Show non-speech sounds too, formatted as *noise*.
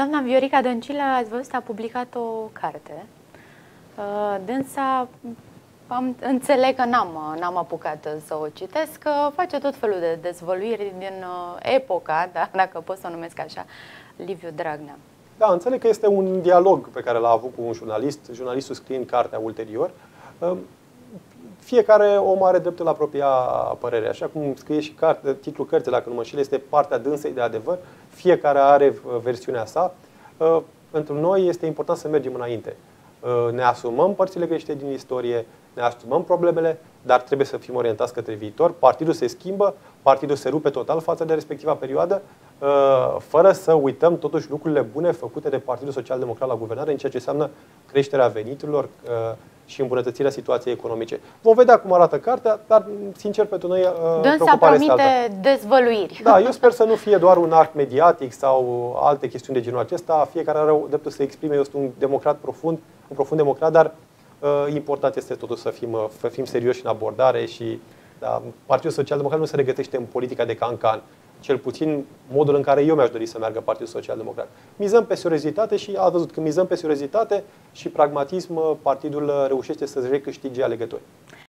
Doamna Viorica Dăncilă, ați văzut, a publicat o carte. Uh, dânsa, am, înțeleg că n-am, n-am apucat să o citesc, că face tot felul de dezvăluiri din uh, epoca, *laughs* da, dacă pot să o numesc așa, Liviu Dragnea. Da, înțeleg că este un dialog pe care l-a avut cu un jurnalist, jurnalistul scriind cartea ulterior. Um, fiecare om are dreptul la propria părere. Așa cum scrie și carte, titlul cărții, dacă nu mă știu, este partea dânsei de adevăr. Fiecare are uh, versiunea sa. Uh, pentru noi este important să mergem înainte. Uh, ne asumăm părțile greșite din istorie, ne asumăm problemele, dar trebuie să fim orientați către viitor. Partidul se schimbă, partidul se rupe total față de respectiva perioadă, fără să uităm totuși lucrurile bune făcute de Partidul Social Democrat la guvernare în ceea ce înseamnă creșterea veniturilor, și îmbunătățirea situației economice. Vom vedea cum arată cartea, dar, sincer, pentru noi uh, Dânsa promite dezvăluiri. Da, eu sper să nu fie doar un arc mediatic sau alte chestiuni de genul acesta. Fiecare are dreptul să exprime. Eu sunt un democrat profund, un profund democrat, dar uh, important este totuși să fim, uh, să fim serioși în abordare și da, Partidul Social Democrat nu se regătește în politica de can-can cel puțin modul în care eu mi-aș dori să meargă Partidul Social Democrat. Mizăm pe seriozitate și a văzut că mizăm pe seriozitate și pragmatism, partidul reușește să-și recâștige alegători.